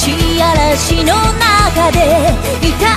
嵐の中でいた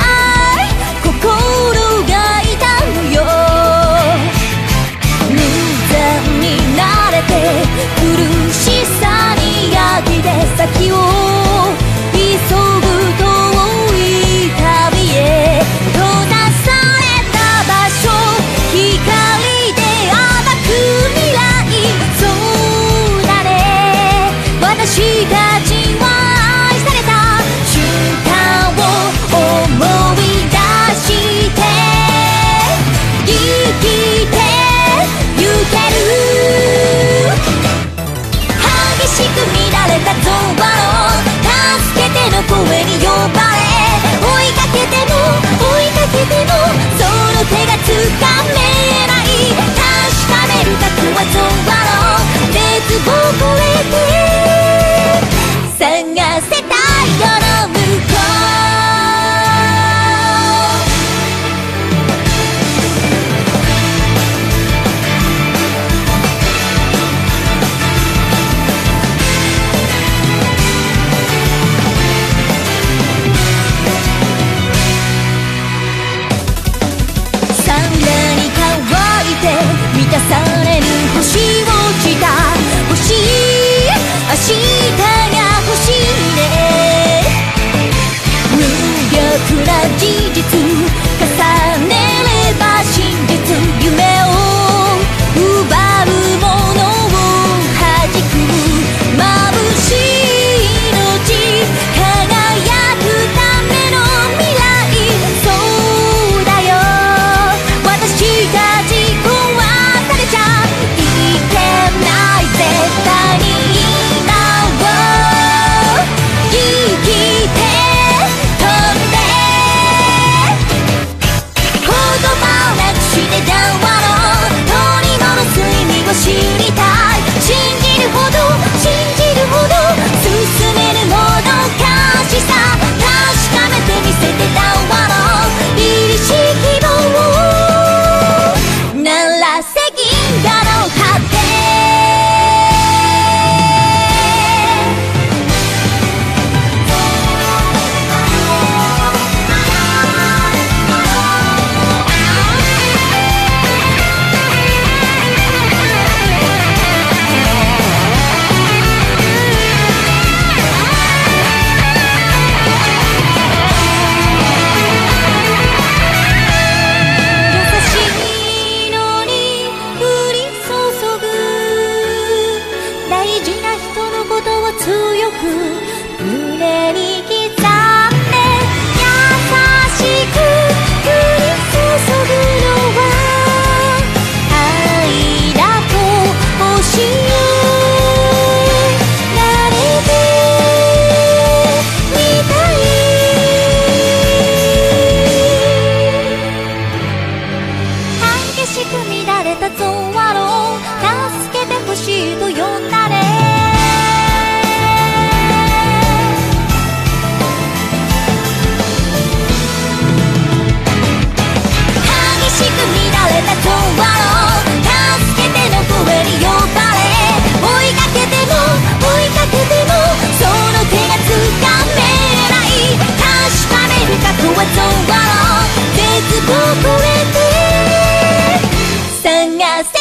Just